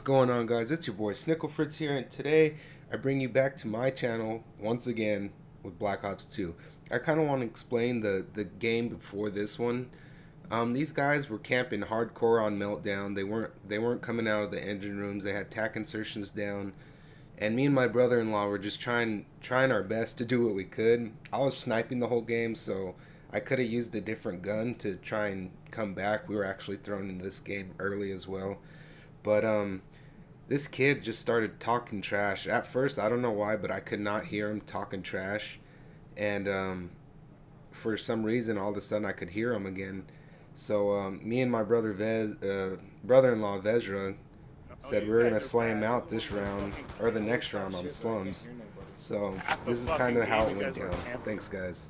going on guys? It's your boy Snickle Fritz here and today I bring you back to my channel once again with Black Ops 2. I kind of want to explain the, the game before this one. Um, these guys were camping hardcore on Meltdown. They weren't they weren't coming out of the engine rooms. They had tac insertions down. And me and my brother-in-law were just trying trying our best to do what we could. I was sniping the whole game so I could have used a different gun to try and come back. We were actually thrown in this game early as well. But um, this kid just started talking trash. At first, I don't know why, but I could not hear him talking trash, and um, for some reason, all of a sudden, I could hear him again. So um, me and my brother Vez, uh, brother-in-law Vezra said we are gonna slay him out this round or the next round on slums. So this is kind of how it went down. Thanks, guys.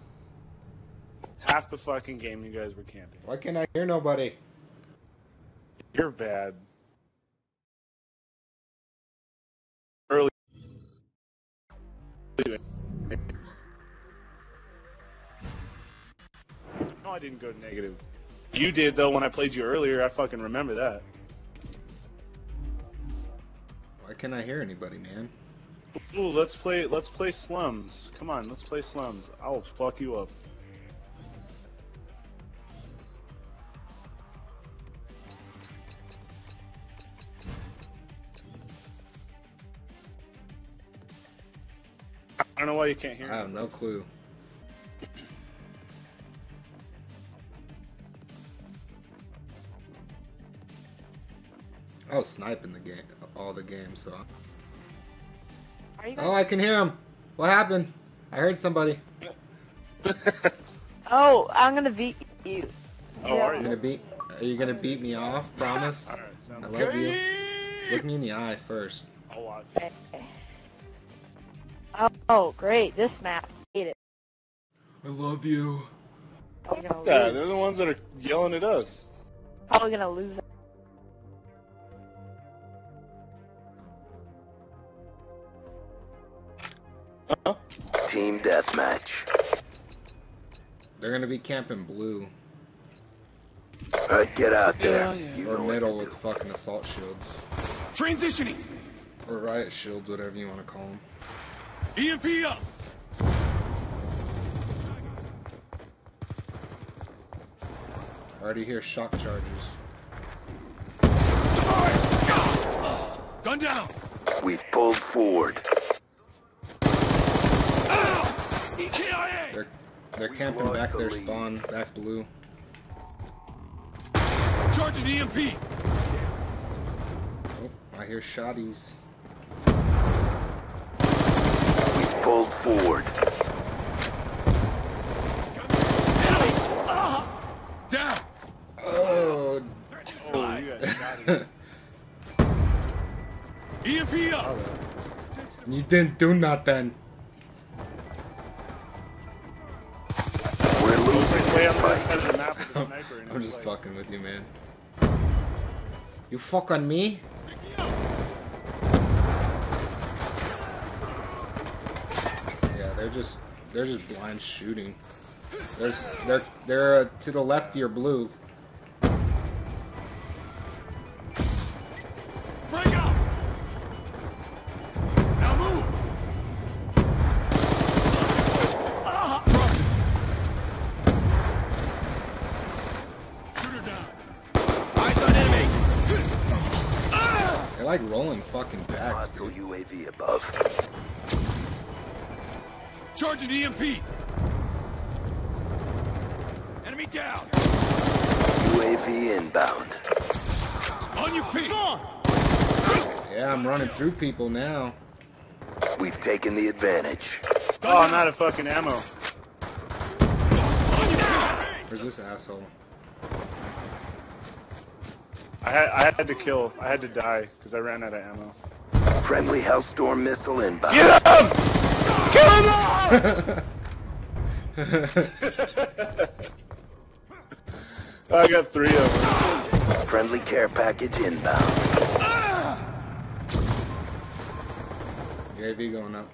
Half the fucking game you guys were camping. Why can't I hear nobody? You're bad. I didn't go negative. You did though when I played you earlier. I fucking remember that. Why can't I hear anybody, man? Ooh, let's play. Let's play slums. Come on, let's play slums. I'll fuck you up. I don't know why you can't hear. I have no clue. I was sniping the game, all the games, so. Oh, I can hear him. What happened? I heard somebody. oh, I'm gonna beat you. Oh, are you gonna beat? Are you gonna beat me off? Promise. All right, I love good. you. Look me in the eye first. I'll watch. Oh, oh, great! This map, I hate it. I love you. Yeah, they're the ones that are yelling at us. Probably gonna lose. Huh? Team deathmatch. They're gonna be camping blue. Alright, get out there. Yeah, yeah. Or middle with fucking assault shields. Transitioning! Or riot shields, whatever you want to call them. EMP up! Already hear shock charges. Gun down! We've pulled forward. They're, they're camping back the their lead. spawn, back blue. Charging EMP! Oh, I hear shotties. Pulled forward. Down. Oh. oh you EMP up. You didn't do nothing. We're losing this fight. I'm just fucking with you, man. You fuck on me? They're just they're just blind shooting. There's they're they're uh, to the left of your blue. Break out! Now move! They're like rolling fucking back. Hostile UAV above. Charging EMP! Enemy down! UAV inbound. On your feet! Yeah, I'm running through people now. We've taken the advantage. Oh, I'm out of fucking ammo. Where's this asshole? I had, I had to kill. I had to die because I ran out of ammo. Friendly Hellstorm missile inbound. Get him! Kill him! I got three of them. Friendly care package inbound. UAV going up.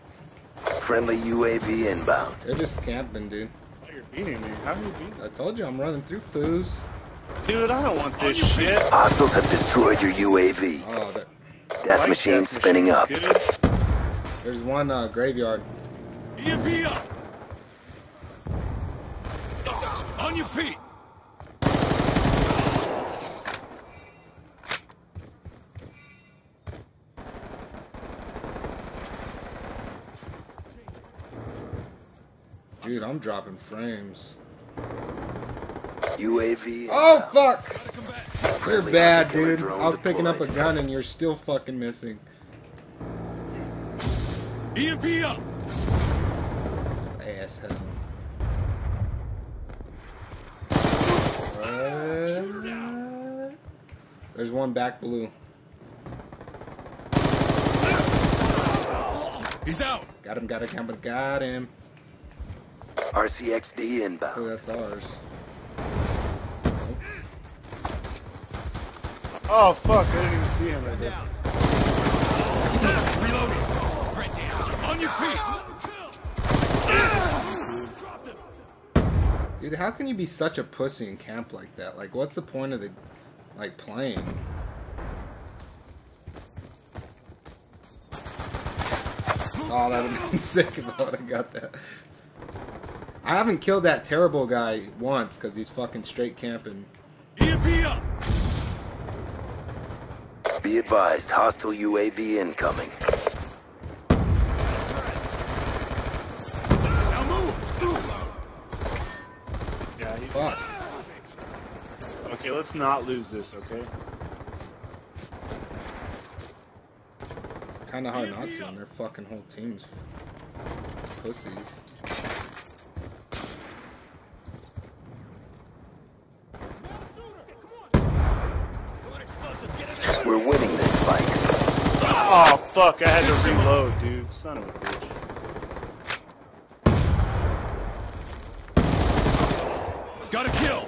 Friendly UAV inbound. They're just camping, dude. Oh, you're beating me. How are you beating I told you I'm running through foos. Dude, I don't want this shit. Hostiles have destroyed your UAV. Oh, Death Like machine Death spinning Machine, up. Good. There's one uh, graveyard. EMP up! On your feet! Dude, I'm dropping frames. UAV. Oh fuck! Gotta come back. You're bad, dude. I was picking up a gun and you're still fucking missing. EMP up! Asshole. Shoot her down! What? There's one back blue. He's out! Got him, got him, got him. RCXD Oh, inbound. that's ours. Oh fuck! I didn't even see him right there. Reloading! On your feet! Dude, how can you be such a pussy in camp like that? Like, what's the point of the, like, playing? Oh, that would have been sick if I would have got that. I haven't killed that terrible guy once because he's fucking straight camping. Be advised, hostile UAV incoming. Now move! Yeah. He, Fuck. Okay, let's not lose this. Okay. Kind of hard not to when their fucking whole team's pussies. We're winning this fight. Oh fuck! I had to reload, dude. Son of a bitch. Got a kill!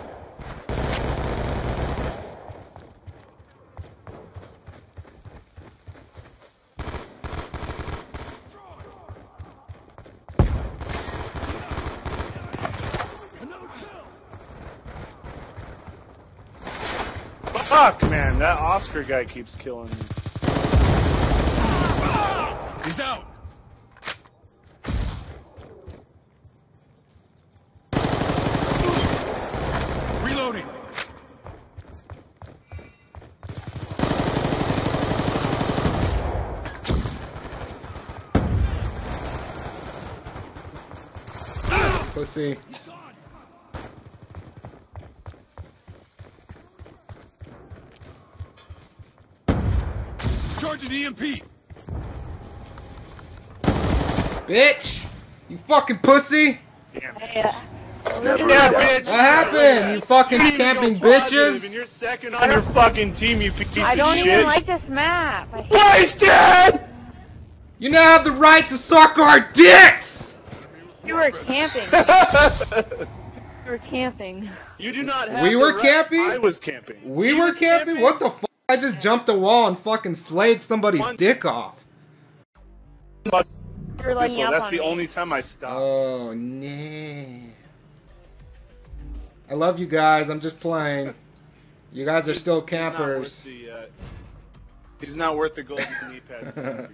Fuck, man! That Oscar guy keeps killing me. He's out! Reloading! Pussy. Charging EMP! Bitch! You fucking pussy! Damn. Yeah. Never Yeah, bitch. What happened? You fucking You need to camping positive, And bitches? you're second on your fucking team, you piece I don't shit. even like this map. I hate Wasted! You now have the right to suck our dicks! you were camping. you were camping. You do not have We were right- camping? I was camping. We He were was camping? What the fuck? I just jumped a wall and fucking slayed somebody's One- dick off. You So that's on the me. only time I stopped. Oh, nah. I love you guys. I'm just playing. You guys are still He's not worth campers. the, uh, he's not worth the golden knee pads. son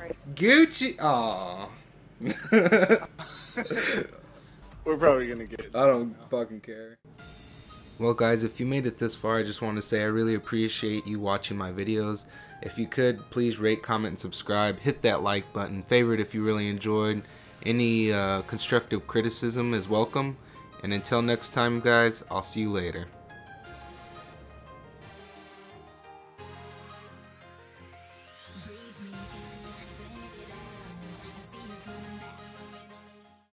of. Gucci. Aw. We're probably gonna get. I don't fucking care. Well, guys, if you made it this far, I just want to say I really appreciate you watching my videos. If you could, please rate, comment, and subscribe. Hit that like button. Favorite if you really enjoyed. Any uh, constructive criticism is welcome. And until next time, guys, I'll see you later.